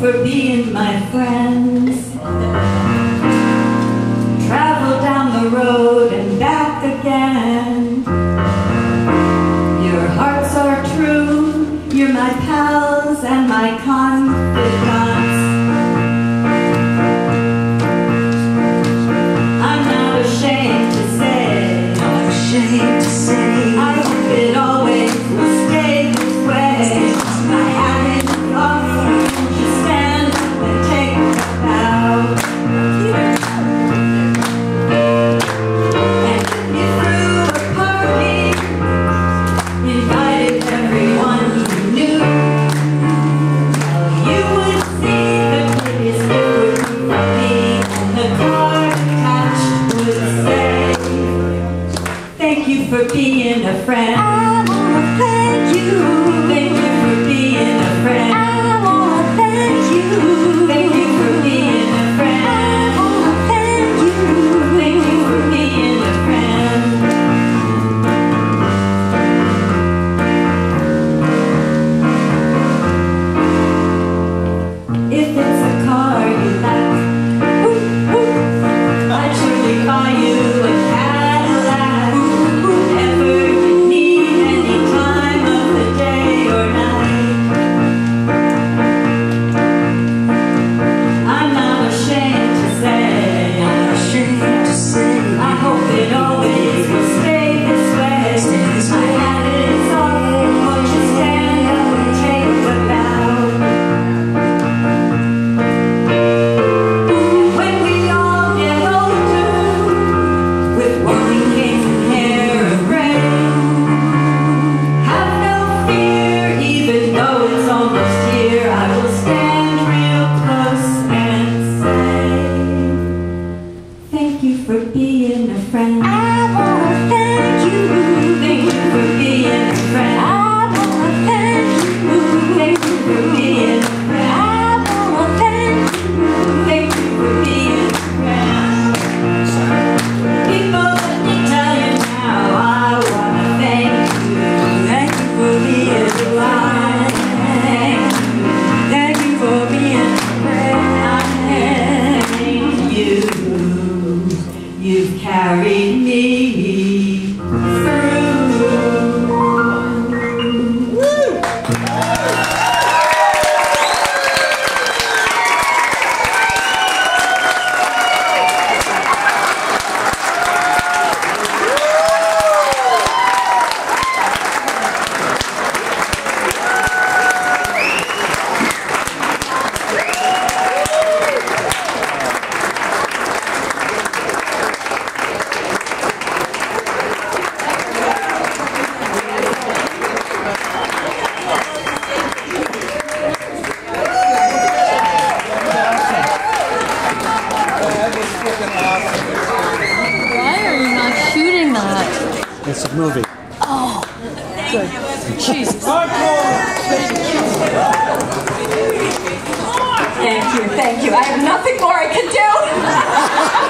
for being my friends. Travel down the road and back again. Your hearts are true, you're my pals and my cons. thank you for being a friend. I wanna thank you. Thank you for being a friend. I Carried me. movie. Oh, good. Jesus. Thank you, thank you. I have nothing more I can do.